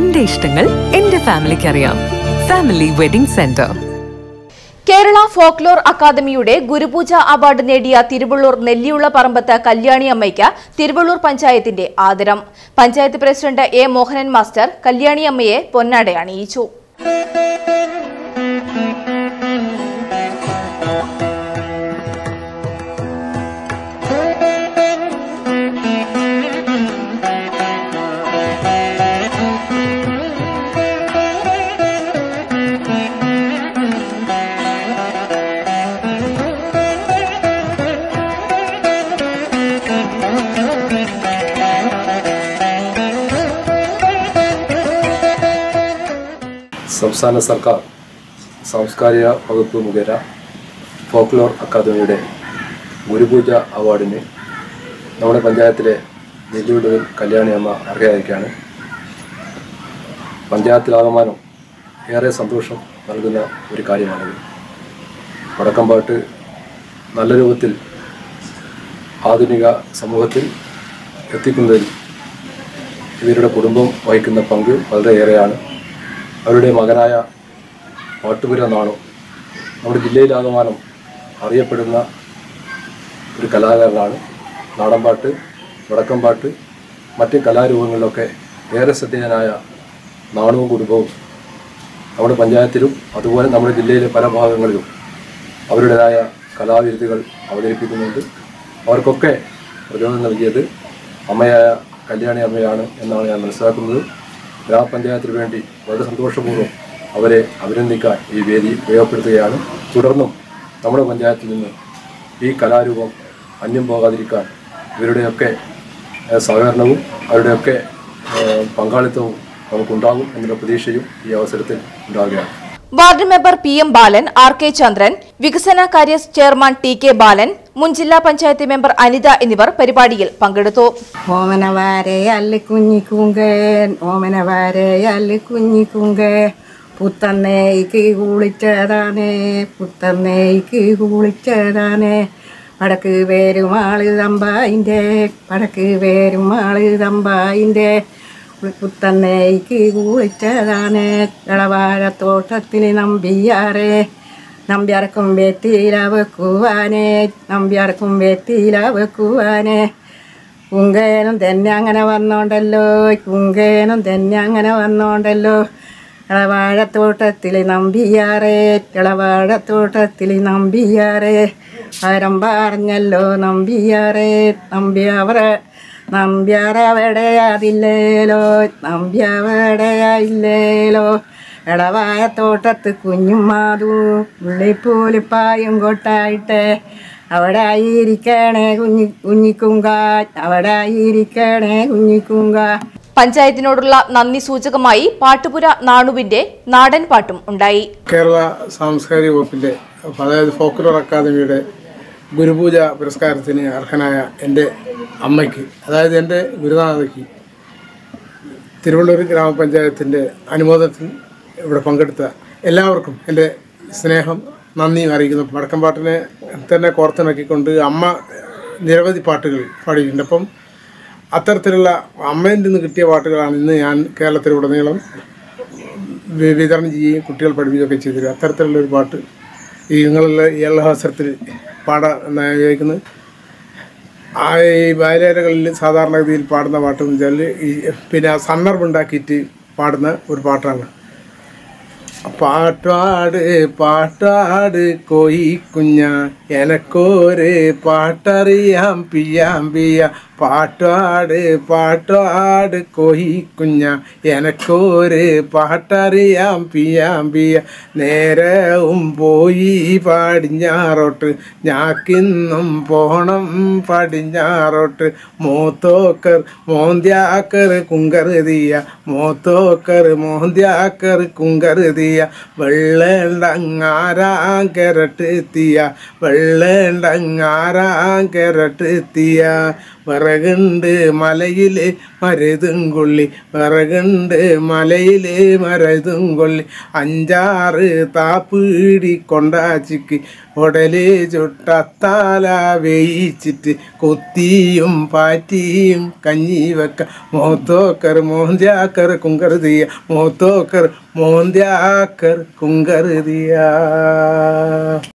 എന്റെ ഇഷ്ടങ്ങൾ എന്റെ ഫാമിലിക്ക് അറിയാം. Family wedding centre Kerala folklore അക്കാദമിയുടെ ഗുരുപൂജ അവാർഡ് നേടിയ തിരുവള്ളൂർ നെല്ലിയുള്ള പറമ്പത്ത് കല്യാണി അമ്മയ്ക്ക് തിരുവള്ളൂർ പഞ്ചായത്തിന്റെ ആദരം. Panchayat president A Mohanan master Kalyani അമ്മയെ പൊന്നാട അണിയിച്ചു സംസ്ഥാന സർക്കാർ സാംസ്കാരിക വകുപ്പ് മുഖേന ഫോക്ലോർ അക്കാദമിയുടെ ഗുരുപൂജ അവാർഡിന് നമ്മുടെ പഞ്ചായത്തിലെ നെല്ലിവിടുവിൽ കല്യാണി അമ്മ അർഹയായിരിക്കുകയാണ്. പഞ്ചായത്തിലാകമാനം ഏറെ സന്തോഷം നൽകുന്ന ഒരു കാര്യമാണിത്. വടക്കമ്പാട്ട് നല്ല രൂപത്തിൽ ആധുനിക സമൂഹത്തിൽ എത്തിക്കുന്നതിൽ ഇവരുടെ കുടുംബം വഹിക്കുന്ന പങ്ക് വളരെയേറെയാണ്. അവരുടെ മകനായ പാട്ടുപുര നാണു നമ്മുടെ ജില്ലയിലാകമാനം അറിയപ്പെടുന്ന ഒരു കലാകാരനാണ്. നാടൻപാട്ട് വടക്കൻപാട്ട് മറ്റ് കലാരൂപങ്ങളിലൊക്കെ ഏറെ ശ്രദ്ധേയനായ നാണുവും കുടുംബവും നമ്മുടെ പഞ്ചായത്തിലും അതുപോലെ നമ്മുടെ ജില്ലയിലെ പല ഭാഗങ്ങളിലും അവരുടേതായ കലാവിരുദ്ധകൾ അവതരിപ്പിക്കുന്നുണ്ട്. അവർക്കൊക്കെ പ്രചോദനം നൽകിയത് അമ്മയായ കല്യാണി അമ്മയാണ് എന്നാണ് ഞാൻ മനസ്സിലാക്കുന്നത്. ഗ്രാമപഞ്ചായത്തിന് വേണ്ടി വളരെ സന്തോഷപൂർവം അവരെ അഭിനന്ദിക്കാൻ ഈ വേദി ഉപയോഗപ്പെടുത്തുകയാണ്. തുടർന്നും നമ്മുടെ പഞ്ചായത്തിൽ നിന്ന് ഈ കലാരൂപം അന്യം പോകാതിരിക്കാൻ ഇവരുടെയൊക്കെ സഹകരണവും അവരുടെയൊക്കെ പങ്കാളിത്തവും നമുക്കുണ്ടാകും എന്നുള്ള പ്രതീക്ഷയും ഈ അവസരത്തിൽ ഉണ്ടാവുകയാണ് ward member P M Balan R K Chandran വികസന കാര്യ ചെയർമാൻ ടി കെ ബാലൻ മുൻ ജില്ലാ പഞ്ചായത്ത് മെമ്പർ അനിത എന്നിവർ പരിപാടിയിൽ പങ്കെടുത്തു. പടക്ക് കുളിച്ചതാനേ പുത്തന്നേക്ക് കുളിച്ചതാനേ വടക്ക് പേരുമാൾ തമ്പായിന്റെ വടക്ക് പേരുമാൾ തമ്പായിന്റെ. പുത്തന്നേക്ക് കുളിച്ചതാനേ ഇളവാഴത്തോട്ടത്തിൽ നമ്പിയാറേ. നമ്പ്യാർക്കും വെത്തിയില വെക്കുവാനേ. നമ്പ്യാർക്കും വെത്തിയില വെക്കുവാനേ. കുങ്കേനും തന്നെ അങ്ങനെ വന്നോണ്ടല്ലോ. കുങ്കേനും തന്നെ അങ്ങനെ വന്നോണ്ടല്ലോ. ഇളവാഴത്തോട്ടത്തിൽ നമ്പിയാറേ. ഇളവാഴത്തോട്ടത്തിൽ നമ്പിയാറേ. ആരം പറഞ്ഞല്ലോ നമ്പിയാറേ. നമ്പിയവരെ നമ്പ്യാറവിടെയാതില്ലേലോ നമ്പ്യവിടെയായില്ലേലോ ഇളവായ തോട്ടത്ത് കുഞ്ഞും മാതു ഉള്ളിപ്പൂലിപ്പായും കൊട്ടായിട്ട്. അവിടെ ആയിരിക്കണേ കുഞ്ഞി കുഞ്ഞിക്കുങ്ക. അവിടെ ആയിരിക്കണേ കുഞ്ഞിക്കുങ്ക. പഞ്ചായത്തിനോടുള്ള നന്ദി സൂചകമായി പാട്ടുപുര നാണുവിന്റെ നാടൻ പാട്ടും ഉണ്ടായി. കേരള സാംസ്കാരിക വകുപ്പിന്റെ അതായത് ഫോക്ലോർ അക്കാദമിയുടെ ഗുരുപൂജ പുരസ്കാരത്തിന് അർഹനായ എന്റെ അമ്മയ്ക്ക് അതായത് എന്റെ ഗുരുനാഥയ്ക്ക് തിരുവള്ളൂർ ഗ്രാമപഞ്ചായത്തിന്റെ അനുമോദനത്തിൽ ഇവിടെ പങ്കെടുത്ത എല്ലാവർക്കും എന്റെ സ്നേഹം നന്ദി അറിയിക്കുന്നു. വടക്കൻപാട്ടിനെ തന്നെ കോർത്തിണക്കിക്കൊണ്ട് അമ്മ നിരവധി പാട്ടുകൾ പാടിയിട്ടുണ്ട്. അപ്പം അത്തരത്തിലുള്ള അമ്മയിൽ നിന്ന് കിട്ടിയ പാട്ടുകളാണ് ഇന്ന് ഞാൻ കേരളത്തിലുടനീളം വിതരണം ചെയ്യുകയും കുട്ടികൾ പഠിപ്പിക്കുകയൊക്കെ ചെയ്തിരുന്നത് അത്തരത്തിലുള്ളൊരു പാട്ട് ഈ നിങ്ങളുള്ള ഈ പാടാൻ എന്നാണ് വിചാരിക്കുന്നത് ആ ഈ ബാലേരകളിൽ സാധാരണഗതിയിൽ പാടുന്ന പാട്ടെന്ന് വെച്ചാൽ ഈ പിന്നെ സന്ദർഭം ഉണ്ടാക്കിയിട്ട് പാടുന്ന ഒരു പാട്ടാണ്. പാട്ടാട് പാട്ടാട് കോയി കുഞ്ഞ എനക്കോര് പാട്ടറിയാം പിയാം പിയ. പാട്ടാട് പാട്ടാട് കോയി കുഞ്ഞ. എനക്കോര് പാട്ടറിയാം പിയാം പിയ. നേരവും പോയി പടിഞ്ഞാറോട്ട്. ഞാക്കിന്നും പോണം പടിഞ്ഞാറോട്ട്. മൂത്തോക്കർ മോന്ത്യാക്കർ കുങ്കറുതിയ മൂത്തോക്കർ മോന്ത്യാക്കർ കുങ്കറുതിയ വെള്ളണ്ടങ്ങാരാം കരട്ട് എത്തിയ വെള്ളണ്ടങ്ങാരാം കരട്ട് എത്തിയ വിറകുണ്ട് മലയിലെ മരുതും കൊള്ളി വിറകുണ്ട് മലയിലെ മരുതും കൊള്ളി. അഞ്ചാറ് താപ്പീടി കൊണ്ടാച്ചിക്ക് ഉടലെ ചുട്ടത്താല വേയിച്ചിട്ട് കൊത്തിയും പാറ്റിയും കഞ്ഞി വെക്ക മോത്തോക്കർ മോന്ത്യാക്കർ കുങ്കറുതിയ മോത്തോക്കർ മോന്ത്യാക്കർ കുങ്കറുതിയ